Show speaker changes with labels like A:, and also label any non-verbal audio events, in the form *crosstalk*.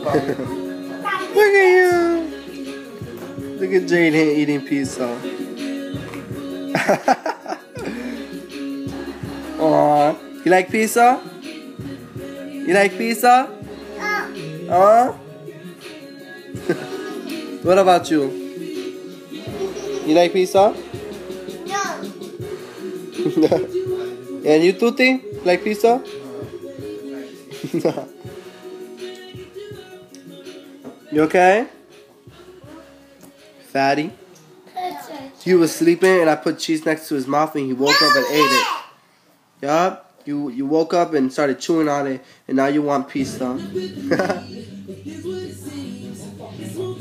A: Look at you. Look at Jade here eating pizza. *laughs* Aw. You like pizza? You like pizza? Uh. Huh? *laughs* what about you? You like pizza? *laughs* and you Tutti? Like pizza? *laughs* you okay? Fatty? He was sleeping and I put cheese next to his mouth and he woke up and ate it. Yup. You you woke up and started chewing on it and now you want pizza. *laughs*